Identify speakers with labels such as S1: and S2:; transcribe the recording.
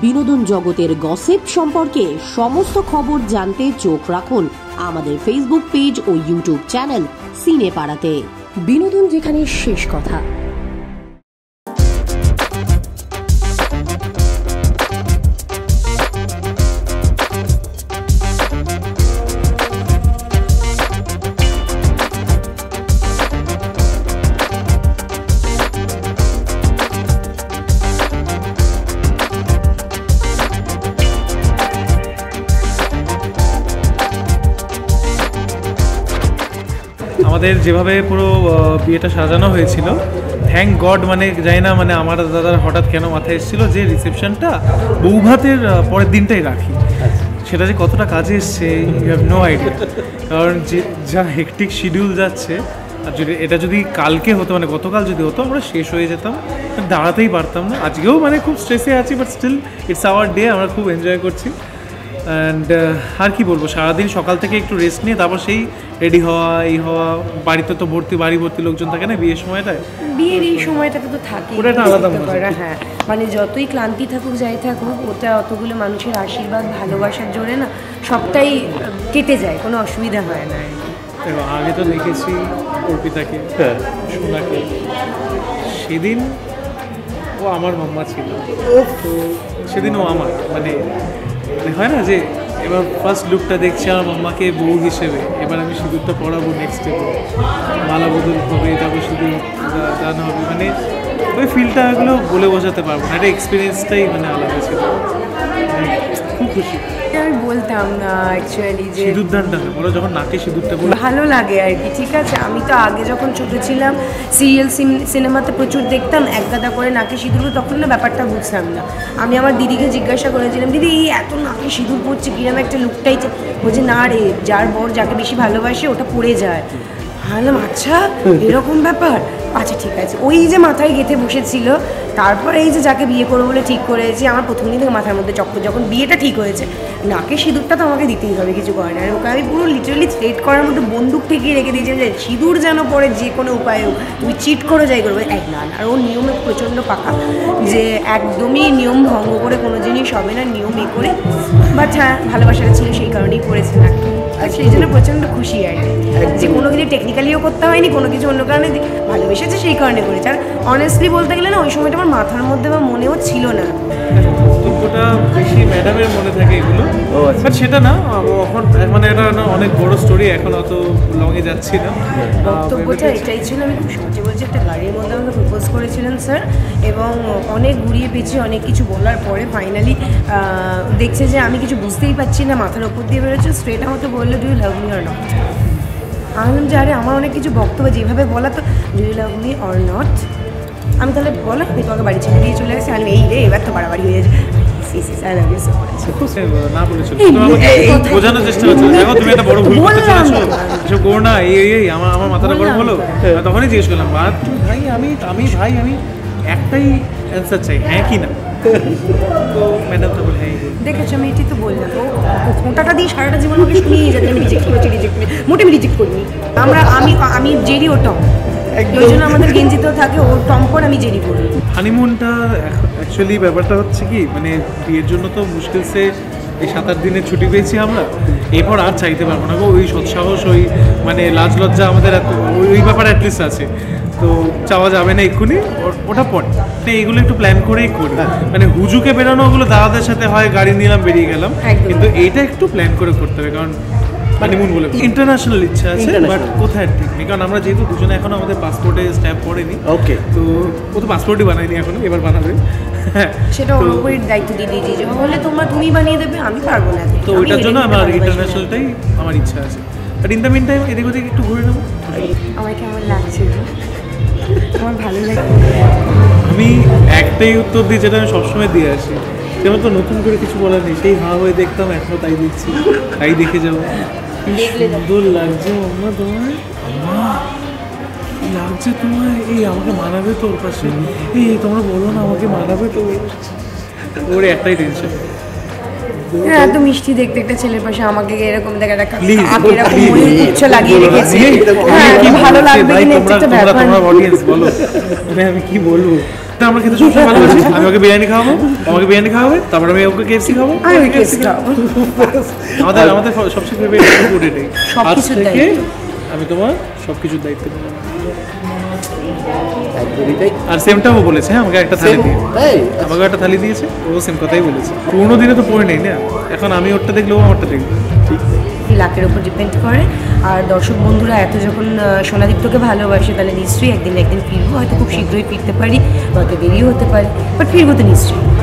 S1: বিনোদন জগতের গসিপ সম্পর্কে সমস্ত খবর জানতে চোখ রাখুন আমাদের ফেসবুক পেজ ও ইউটিউব চ্যানেল সিনে পাড়াতে বিনোদন যেখানে শেষ কথা।
S2: আমাদের যেভাবে পুরো বিয়েটা সাজানো হয়েছিল থ্যাংক গড মানে জানি না মানে আমার দাদার হঠাৎ কেন মাথায় এসেছিল যে রিসেপশনটা বৌভাতের পরের দিনটাই রাখি। সেটা যে কতটা কাজে এসছে ইউ হ্যাভ নো আইডিয়া কারণ যে, যা হেকটিক শিডিউল যাচ্ছে, আর যদি, এটা যদি কালকে হতো মানে গতকাল যদি হতো, আমরা শেষ হয়ে যেতাম দাঁড়াতেই পারতাম না। আজকেও মানে খুব স্ট্রেসে আছি but still it's our day আমরা খুব এনজয় করছি। অ্যান্ড আর কি বলব? সারাদিন সকাল থেকে একটু রেস্ট নিয়ে তারপর সেই রেডি হওয়া এই হওয়া বাড়িতে তো ভর্তি বাড়ি ভর্তি লোকজন থাকে না বিয়ের সময়টায়?
S3: বিয়ের এই সময়টাতে তো থাকে
S2: ওটা একটা আলাদা মজা।
S3: হ্যাঁ। মানে যতই ক্লান্তি থাকুক যাই থাকুক ওটা অতগুলো মানুষের আশীর্বাদ ভালোবাসার জোরে না সবটাই কেটে যায় কোনো অসুবিধা হয় না।
S2: আগে তো দেখেছি অর্পিতাকে সোনাকে। সেদিন ও আমার মাম্মা ছিল। তো সেদিন ও আমার মানে মানে হয় না যে এবার ফার্স্ট লুকটা দেখছি আমার মাম্মাকে বউ হিসেবে। এবার আমি সিঁদুরটা পরাবো নেক্সট স্টেপে মালা বদল হবে, তারপর শুধু জানো হবে। মানে ওই ফিলটা এগুলো বলে বোঝাতে পারব না। একটা এক্সপিরিয়েন্সটাই মানে আলাদা ছিল। মানে খুব খুশি।
S3: বলতাম না অ্যাকচুয়ালি যে
S2: সিঁদুর দানটা বলো যখন নাকে সিঁদুরটা বলে
S3: ভালো লাগে আর কি ঠিক আছে? আমি তো আগে যখন ছোট ছিলাম সিরিয়াল সিনেমাতে প্রচুর দেখতাম এক গাদা করে নাকে সিঁদুর তখন না ব্যাপারটা বুঝতাম না। আমি আমার দিদিকে জিজ্ঞাসা করেছিলাম দিদি এই এত নাকে সিঁদুর পড়ছে কিরম একটা লুকটাই চা-" বলছে না রে যার বর যাকে বেশি ভালোবাসে ওটা পড়ে যায়। ভাবলাম আচ্ছা এরকম ব্যাপার? আচ্ছা ঠিক আছে। ওই যে মাথায় গেঁথে বসেছিল তারপরে এই যে যাকে বিয়ে করব বলে ঠিক করেছি আমার প্রথম দিন থেকে মাথার মধ্যে চক্কর যখন বিয়েটা ঠিক হয়েছে নাকে সিঁদুরটা তো আমাকে দিতেই হবে কিছু করে না আর ওকে আমি পুরো লিটারালি থ্রেট করার মধ্যে বন্দুক ঠেকিয়ে রেখে দিয়েছি যে সিঁদুর যেন পরে যে কোনো উপায়ে হোক তুমি চিট করে যাই করবে এক না। আর ওর নিয়মে প্রচণ্ড পাকা যে একদমই নিয়ম ভঙ্গ করে কোনো জিনিস হবে না নিয়ম এ করে। বাট হ্যাঁ ভালোবাসাটা ছিল সেই কারণেই করেছে না আর সেই জন্য প্রচণ্ড খুশি আর কি। যে কোনো কিছু টেকনিক্যালিও করতে হয়নি, কোনো কিছু অন্য কারণে ভালোবেসেছে সেই কারণে করেছে আর অনেস্টলি বলতে গেলে না, ওই সময়টা আমার মাথার মধ্যে বা মনেও ছিল না
S2: বক্তব্যটা বেশি ম্যাডামের মনে থাকে এগুলো। বাট সেটা না এখন মানে এটা না অনেক বড় স্টোরি এখন অত লংয়ে যাচ্ছি না।
S3: বক্তব্যটা এটাই ছিল আমি খুব সহজে বলছি একটা গাড়ির মধ্যে আমাকে প্রপোজ করেছিলেন স্যার এবং অনেক ঘুরিয়ে পেঁচিয়ে অনেক কিছু বলার পরে ফাইনালি দেখছে যে আমি কিছু বুঝতেই পারছি না মাথার ওপর দিয়ে বেরোচ্ছে স্ট্রেট আমাকে বলল do you love me or not আমি বললাম যে আরে আমার অনেক কিছু বক্তব্য যেভাবে বলা তো do you love me or not আমি তাহলে বলো আমি তোমাকে বাড়ি ছেড়ে দিয়ে চলে গেছি আমি এই রে এবার তো বাড়াবাড়ি হয়ে যাচ্ছে। I love you so much
S2: না বলেছিল বোঝানোর চেষ্টা করছ। দেখো তুমি একটা বড় ভুল করতে চলেছো।
S3: না।
S2: এসব করো না এই আমার আমার মাথাটা গরম হলো। তখনই জিজ্ঞেস করলাম ভাই আমি আমি ভাই আমি একটাই অ্যান্সার চাই হ্যাঁ কি না? হ্যাঁ।
S3: দেখেছ আমি এটাই তো বললাম ও ও দিয়ে সারাটা জীবন আমাকে শুনিয়ে যাতে আমি রিজেক্ট করেছি রিজেক্ট মোটে আমি রিজেক্ট করিনি। আমরা আমি আমি জেরি ও টম। ওই জন্য আমাদের গেঞ্জিতেও থাকে ও টম পর আমি জেরি করি।
S2: হানিমুনটা অ্যাকচুয়ালি ব্যাপারটা হচ্ছে কি মানে বিয়ের জন্য তো মুশকিল সে এই সাত আট দিনের ছুটি পেয়েছি আমরা এরপর আর চাইতে পারব না গো ওই সৎসাহস ওই মানে লাজ লজ্জা আমাদের এত ওই- ওই ব্যাপার অ্যাটলিস্ট আছে। তো চাওয়া যাবে না এক্ষুনি ওটা পরে। মানে এগুলো একটু প্ল্যান করেই করি। মানে হুজুকে বেরোনো ওগুলো দাদাদের সাথে হয় গাড়ি নিলাম বেরিয়ে গেলাম। কিন্তু এটা একটু প্ল্যান করে করতে হবে কারণ হানিমুন বলে ইন্টারন্যাশনাল ইচ্ছা আছে বাট কোথায় ঠিক নেই? কারণ আমরা যেহেতু দুজনে এখনও আমাদের পাসপোর্টে স্ট্যাম্প পড়েনি
S4: ওকে
S2: তো ও তো পাসপোর্টই বানায়নি এখনও এবার বানাবে। হ্যাঁ
S3: সেটা উপরই দায়িত্ব দিয়ে দিয়েছি যে বলে তোমরা তুমি বানিয়ে দেবে আমি পারব না
S2: তো ওইটার জন্য আমার ইন্টারন্যাশনালটাই আমার ইচ্ছা আছে। But in the meantime এদিক ওদিক একটু ঘুরে নেব।
S3: আমার কেমন লাগছে? আমার ভালো লাগে।
S2: আমি একটাই উত্তর দিই যেটা আমি সবসময় দিয়ে আসি। যেমন তো নতুন করে কিছু বলার নেই সেই হা হয়ে দেখতাম এখনও তাই দেখছি। তাই দেখে যাব।
S3: দেখলে
S2: সুন্দর লাগছে মাম্মা তোমার? লাগছে তোমার? এই আমাকে মানাবে তো ওর পাশে। এই তোমরা বলো না আমাকে মানাবে তো ওর একটাই টেনশন
S3: হ্যাঁ এত মিষ্টি দেখতে একটা ছেলের পাশে আমাকে এরকম দেখা একটা কাক এরকম মনে উচ্চ লাগিয়ে রেখেছে। হ্যাঁ
S2: কি
S3: ভালো লাগবে কিনা একটা ব্যাপার।
S2: তোমার অডিয়েন্স বলো। আমি কি বলব? আমরা খেতে সবসময় ভালোবাসি। আমি ওকে বিরিয়ানি খাওয়াবো আমাকে বিরিয়ানি খাওয়াবে তারপর আমি ওকে কেএফসি খাওয়াবো।
S3: আমি
S2: খাওয়াবো। আমাদের আমাদের সবচেয়ে ফেভারিট ফুড এটাই। আজ
S3: সবকিছুর দায়িত্ব।
S2: আমি তোমার সবকিছুর দায়িত্ব নিলাম। আর সেমটাও বলেছে হ্যাঁ আমাকে একটা থালি দিয়ে। আমাকে একটা থালি দিয়েছে ও সেম কথাই বলেছে। পুরোনো দিনে তো পড়ে নেই না? এখন আমি ওরটা দেখলেও আমারটা দেখব।
S4: ঠিক
S3: লাকের ওপর ডিপেন্ড করে। আর দর্শক বন্ধুরা, এত যখন সোনাদীপ্তকে ভালোবাসে, তাহলে নিশ্চয়ই একদিন একদিন ফিরবো। হয়তো খুব শীঘ্রই ফিরতে পারি হয়তো দেরিও হতে পারে বাট ফিরবো তো নিশ্চয়ই।